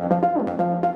you